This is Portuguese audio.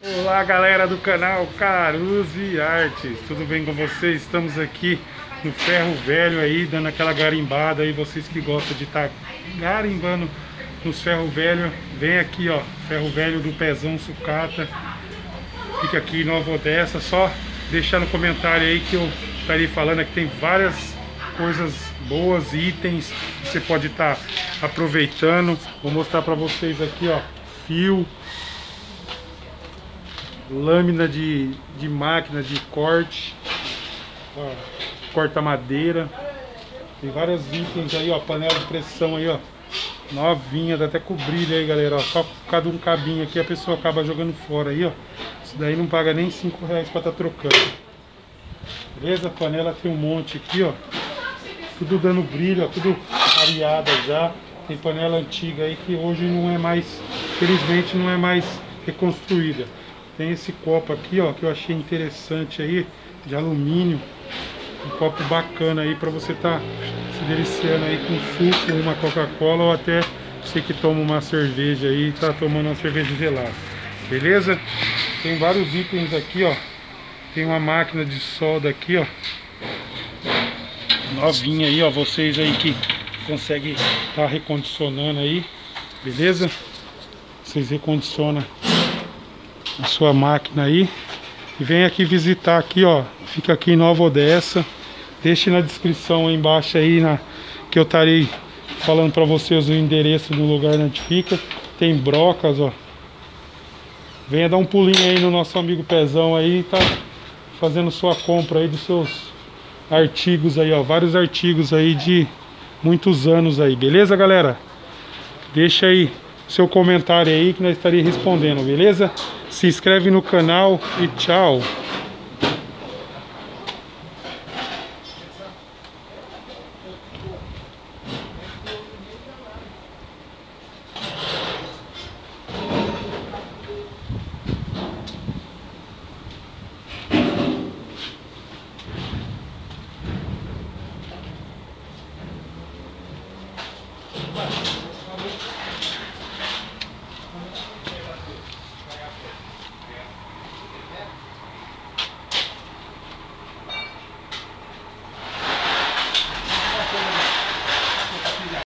Olá galera do canal Caruzi Artes, tudo bem com vocês? Estamos aqui no ferro velho aí, dando aquela garimbada aí, vocês que gostam de estar tá garimbando nos ferro velho, vem aqui ó, ferro velho do Pezão Sucata, fica aqui em Nova Odessa, só deixar no comentário aí que eu estarei falando que tem várias coisas boas, itens que você pode estar tá aproveitando, vou mostrar para vocês aqui ó, fio, lâmina de, de máquina de corte, ó, corta madeira, tem vários itens aí, ó, panela de pressão aí, ó, novinha, dá até com brilho aí, galera, ó, só por causa de um cabinho aqui a pessoa acaba jogando fora aí, ó, isso daí não paga nem 5 reais pra tá trocando, beleza? A panela tem um monte aqui, ó, tudo dando brilho, ó, tudo areada já, tem panela antiga aí que hoje não é mais, felizmente não é mais reconstruída. Tem esse copo aqui, ó, que eu achei interessante aí, de alumínio. Um copo bacana aí para você tá se deliciando aí com suco, uma Coca-Cola ou até você que toma uma cerveja aí e tá tomando uma cerveja gelada. Beleza? Tem vários itens aqui, ó. Tem uma máquina de solda aqui, ó. Novinha aí, ó. Vocês aí que conseguem tá recondicionando aí. Beleza? Vocês recondicionam a sua máquina aí. E vem aqui visitar aqui ó. Fica aqui em Nova Odessa. Deixe na descrição aí embaixo aí na que eu estarei falando para vocês o endereço do lugar onde fica. Tem brocas ó. Venha dar um pulinho aí no nosso amigo Pezão aí tá fazendo sua compra aí dos seus artigos aí ó. Vários artigos aí de muitos anos aí beleza galera? Deixa aí seu comentário aí que nós estarei respondendo, beleza? Se inscreve no canal e tchau! Thank